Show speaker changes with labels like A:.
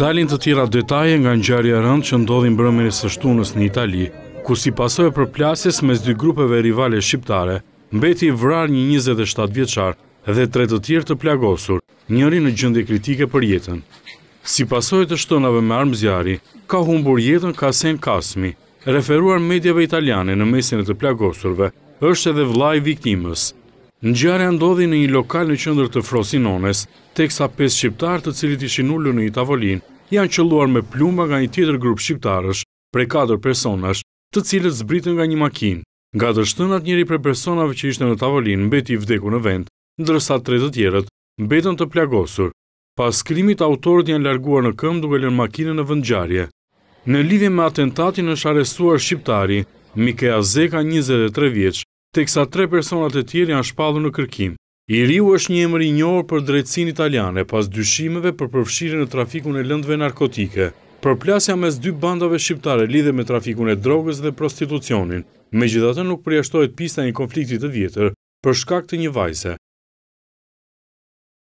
A: Dalin të tjera detaje nga ngjarja e rëndë që ndodhi mbrëmjen e së shtunës në Itali, ku si pasojë e përplasjes mes dy grupeve rivale shqiptare, mbeti i vrarë një 27 vjeçar dhe tre të tjerë të plagosur, njëri në gjendje kritike për jetën. Si pasojë të shtënave me armë zjarri, ka humbur jetën Kasen Kasmi, Referuar mediave italiane në mesin e të plagosurve, është edhe vëllai i viktimës. Ngjarja ndodhi në një lokal në qendër të Frosinones, teksa pesë shqiptarë të cilët ishin ulur në një tavolinë, janë qëlluar me plumba nga një tjetër grup shqiptarësh prej katër personash, të cilët zbritën nga një makinë. Nga të shtënat njëri prej personave që ishte në tavolinë mbeti i vdekur në vend, ndërsa tre të tjerët mbetën të plagosur. Pas krimit, autorët janë larguar në këmbë duke lënë makinën në vendngjarje. Në lidhje me atentatin është arrestuar shqiptari, Mikea Zeka, njëzet e tre vjeç, teksa tre personat e tjerë janë shpallur në kërkim. I riu është një emër i njohur për drejtësinë italiane pas dyshimeve për përfshirje në trafikun e lëndëve narkotike. Përplasja mes dy bandave shqiptare lidhet me trafikun e drogës dhe prostitucionin, megjithatë nuk përjashtohet pista e një konflikti të vjetër për shkak të një vajze.